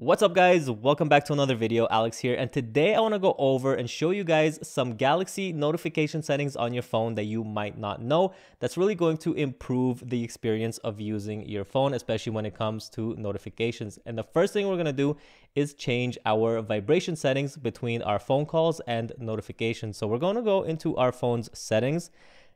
What's up guys? Welcome back to another video. Alex here and today I want to go over and show you guys some Galaxy notification settings on your phone that you might not know that's really going to improve the experience of using your phone especially when it comes to notifications. And the first thing we're going to do is change our vibration settings between our phone calls and notifications. So we're going to go into our phone's settings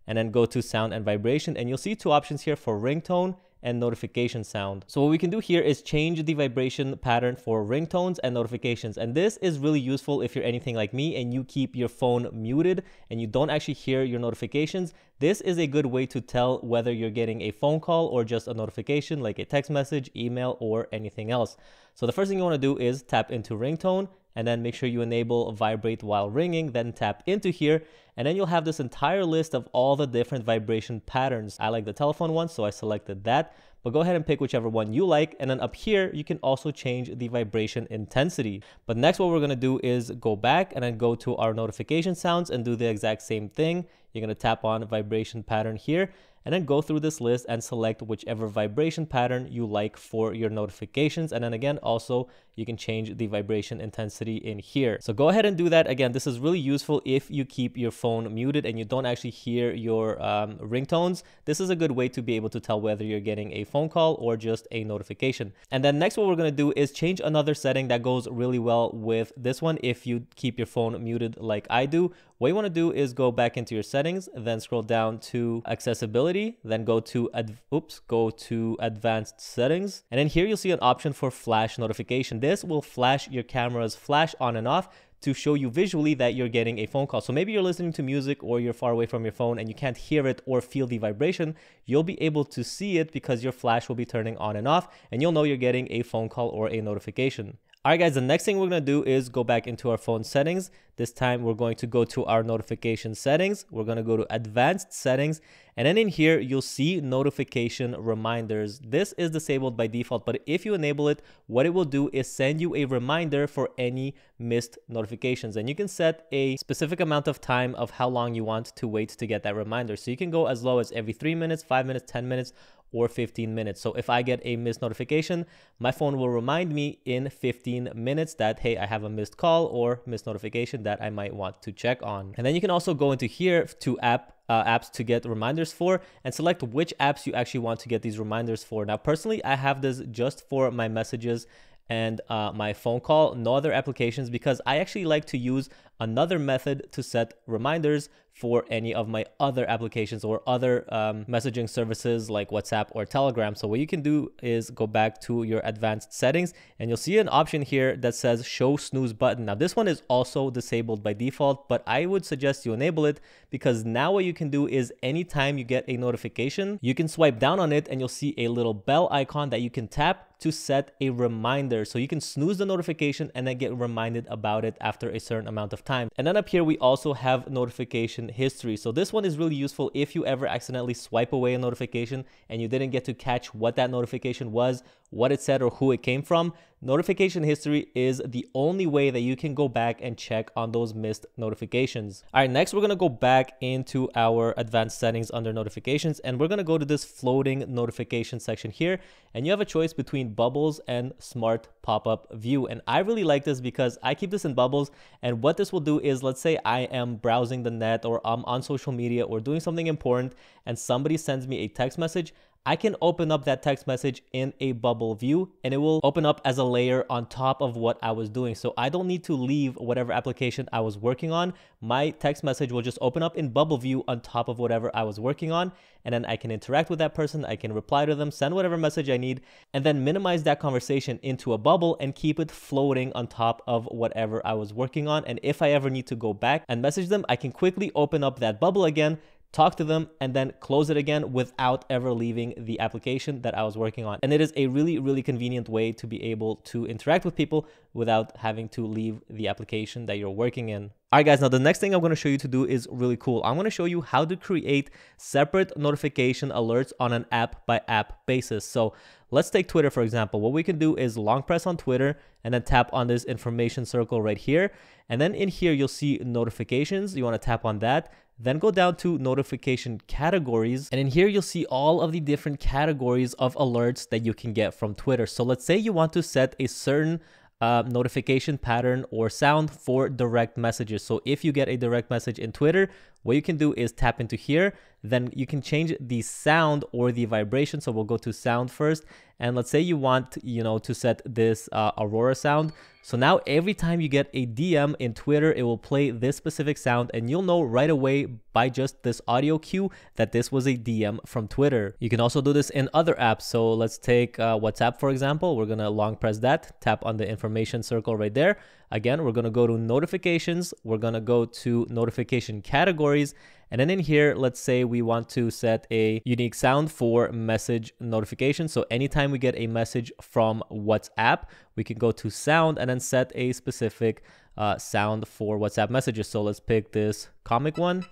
and then go to sound and vibration and you'll see two options here for ringtone and notification sound. So what we can do here is change the vibration pattern for ringtones and notifications. And this is really useful if you're anything like me and you keep your phone muted and you don't actually hear your notifications. This is a good way to tell whether you're getting a phone call or just a notification like a text message, email, or anything else. So the first thing you want to do is tap into ringtone and then make sure you enable vibrate while ringing, then tap into here, and then you'll have this entire list of all the different vibration patterns. I like the telephone one, so I selected that, but go ahead and pick whichever one you like. And then up here, you can also change the vibration intensity. But next, what we're gonna do is go back and then go to our notification sounds and do the exact same thing. You're gonna tap on vibration pattern here and then go through this list and select whichever vibration pattern you like for your notifications. And then again, also you can change the vibration intensity in here. So go ahead and do that. Again, this is really useful if you keep your phone muted and you don't actually hear your um, ringtones. This is a good way to be able to tell whether you're getting a phone call or just a notification. And then next what we're gonna do is change another setting that goes really well with this one if you keep your phone muted like I do. What you wanna do is go back into your settings, then scroll down to accessibility, then go to, oops, go to advanced settings. And then here you'll see an option for flash notification. This will flash your camera's flash on and off to show you visually that you're getting a phone call. So maybe you're listening to music or you're far away from your phone and you can't hear it or feel the vibration. You'll be able to see it because your flash will be turning on and off and you'll know you're getting a phone call or a notification. All right, guys, the next thing we're to do is go back into our phone settings. This time we're going to go to our notification settings. We're going to go to advanced settings. And then in here, you'll see notification reminders. This is disabled by default, but if you enable it, what it will do is send you a reminder for any missed notifications. And you can set a specific amount of time of how long you want to wait to get that reminder. So you can go as low as every three minutes, five minutes, 10 minutes, or 15 minutes. So if I get a missed notification, my phone will remind me in 15 minutes that, hey, I have a missed call or missed notification that I might want to check on. And then you can also go into here to app uh, apps to get reminders for and select which apps you actually want to get these reminders for. Now, personally, I have this just for my messages and uh, my phone call, no other applications because I actually like to use another method to set reminders for any of my other applications or other um, messaging services like WhatsApp or Telegram. So what you can do is go back to your advanced settings and you'll see an option here that says show snooze button. Now this one is also disabled by default, but I would suggest you enable it because now what you can do is anytime you get a notification, you can swipe down on it and you'll see a little bell icon that you can tap to set a reminder. So you can snooze the notification and then get reminded about it after a certain amount of time. And then up here, we also have notification history. So this one is really useful if you ever accidentally swipe away a notification and you didn't get to catch what that notification was, what it said, or who it came from. Notification history is the only way that you can go back and check on those missed notifications. All right, next we're gonna go back into our advanced settings under notifications and we're gonna go to this floating notification section here and you have a choice between bubbles and smart pop-up view. And I really like this because I keep this in bubbles and what this will do is let's say I am browsing the net or I'm on social media or doing something important and somebody sends me a text message, I can open up that text message in a bubble view and it will open up as a layer on top of what I was doing. So I don't need to leave whatever application I was working on. My text message will just open up in bubble view on top of whatever I was working on. And then I can interact with that person. I can reply to them, send whatever message I need, and then minimize that conversation into a bubble and keep it floating on top of whatever I was working on. And if I ever need to go back and message them, I can quickly open up that bubble again, talk to them, and then close it again without ever leaving the application that I was working on. And it is a really, really convenient way to be able to interact with people without having to leave the application that you're working in. All right, guys, now the next thing I'm going to show you to do is really cool. I'm going to show you how to create separate notification alerts on an app by app basis. So let's take Twitter, for example. What we can do is long press on Twitter and then tap on this information circle right here. And then in here, you'll see notifications. You want to tap on that. Then go down to notification categories. And in here, you'll see all of the different categories of alerts that you can get from Twitter. So let's say you want to set a certain uh, notification pattern or sound for direct messages. So if you get a direct message in Twitter, what you can do is tap into here, then you can change the sound or the vibration. So we'll go to sound first. And let's say you want, you know, to set this uh, Aurora sound. So now every time you get a DM in Twitter, it will play this specific sound and you'll know right away by just this audio cue that this was a DM from Twitter. You can also do this in other apps. So let's take uh, WhatsApp, for example. We're gonna long press that, tap on the information circle right there. Again, we're gonna go to notifications. We're gonna go to notification categories and then in here, let's say we want to set a unique sound for message notification. So anytime we get a message from WhatsApp, we can go to sound and then set a specific uh, sound for WhatsApp messages. So let's pick this comic one.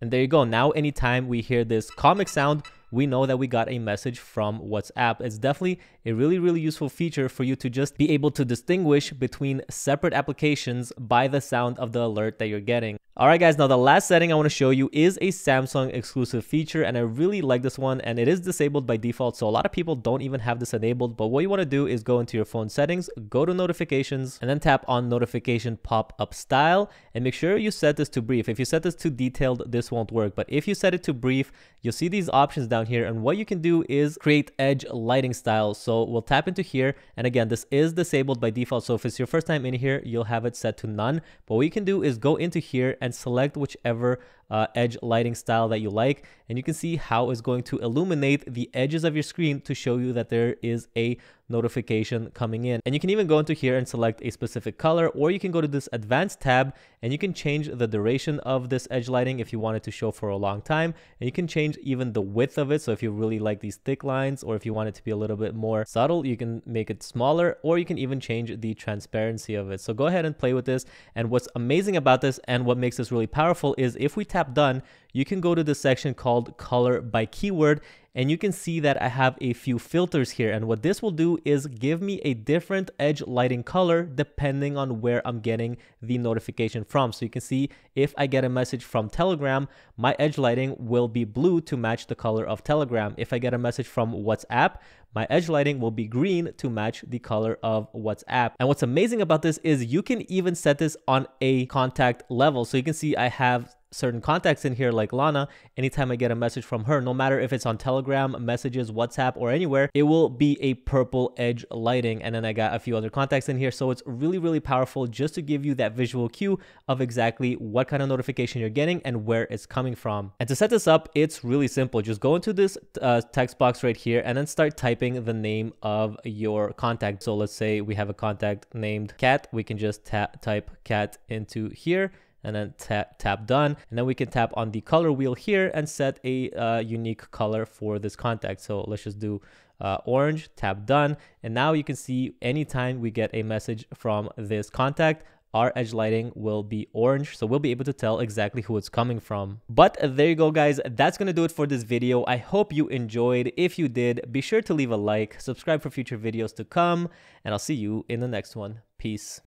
And there you go. Now, anytime we hear this comic sound, we know that we got a message from WhatsApp. It's definitely a really, really useful feature for you to just be able to distinguish between separate applications by the sound of the alert that you're getting. All right, guys, now the last setting I want to show you is a Samsung exclusive feature, and I really like this one, and it is disabled by default, so a lot of people don't even have this enabled, but what you want to do is go into your phone settings, go to notifications, and then tap on notification pop-up style, and make sure you set this to brief. If you set this to detailed, this won't work, but if you set it to brief, you'll see these options down here, and what you can do is create edge lighting style. We'll tap into here, and again, this is disabled by default, so if it's your first time in here, you'll have it set to none, but what you can do is go into here and select whichever uh, edge lighting style that you like. And you can see how it's going to illuminate the edges of your screen to show you that there is a notification coming in. And you can even go into here and select a specific color, or you can go to this advanced tab and you can change the duration of this edge lighting if you want it to show for a long time. And you can change even the width of it. So if you really like these thick lines, or if you want it to be a little bit more subtle, you can make it smaller, or you can even change the transparency of it. So go ahead and play with this. And what's amazing about this and what makes this really powerful is if we tap done, you can go to the section called color by keyword and you can see that I have a few filters here. And what this will do is give me a different edge lighting color depending on where I'm getting the notification from. So you can see if I get a message from Telegram, my edge lighting will be blue to match the color of Telegram. If I get a message from WhatsApp, my edge lighting will be green to match the color of WhatsApp. And what's amazing about this is you can even set this on a contact level. So you can see I have certain contacts in here like Lana, anytime I get a message from her, no matter if it's on Telegram, messages, WhatsApp, or anywhere, it will be a purple edge lighting. And then I got a few other contacts in here. So it's really, really powerful just to give you that visual cue of exactly what kind of notification you're getting and where it's coming from. And to set this up, it's really simple. Just go into this uh, text box right here and then start typing the name of your contact. So let's say we have a contact named Cat. We can just type Cat into here and then tap, tap done. And then we can tap on the color wheel here and set a uh, unique color for this contact. So let's just do uh, orange, tap done. And now you can see anytime we get a message from this contact, our edge lighting will be orange. So we'll be able to tell exactly who it's coming from. But there you go guys. That's gonna do it for this video. I hope you enjoyed. If you did be sure to leave a like subscribe for future videos to come and i'll see you in the next one. Peace